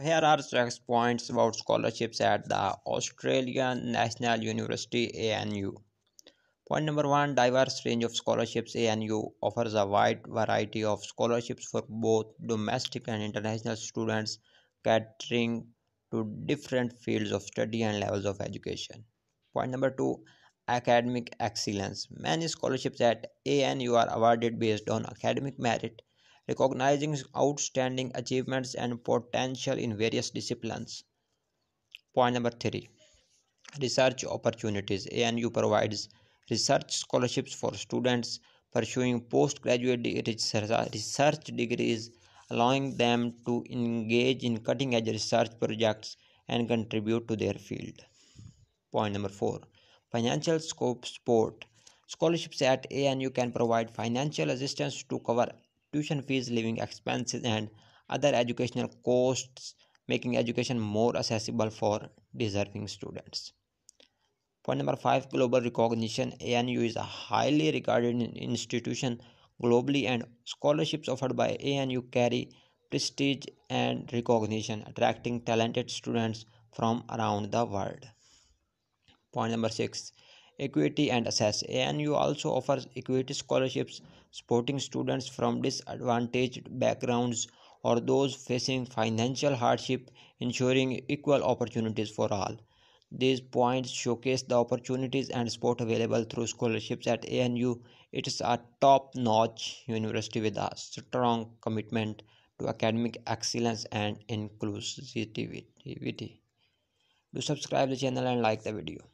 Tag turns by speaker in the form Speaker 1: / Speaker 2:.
Speaker 1: Here are six points about scholarships at the Australian National University ANU. Point number one diverse range of scholarships. ANU offers a wide variety of scholarships for both domestic and international students, catering to different fields of study and levels of education. Point number two academic excellence. Many scholarships at ANU are awarded based on academic merit recognizing outstanding achievements and potential in various disciplines. Point number three research opportunities. ANU provides research scholarships for students pursuing postgraduate research degrees, allowing them to engage in cutting edge research projects and contribute to their field. Point number four financial scope support. Scholarships at ANU can provide financial assistance to cover tuition fees, living expenses, and other educational costs, making education more accessible for deserving students. Point number five global recognition. ANU is a highly regarded institution globally, and scholarships offered by ANU carry prestige and recognition, attracting talented students from around the world. Point number six equity and access. ANU also offers equity scholarships supporting students from disadvantaged backgrounds or those facing financial hardship, ensuring equal opportunities for all. These points showcase the opportunities and support available through scholarships at ANU. It is a top notch university with a strong commitment to academic excellence and inclusivity. Do subscribe the channel and like the video.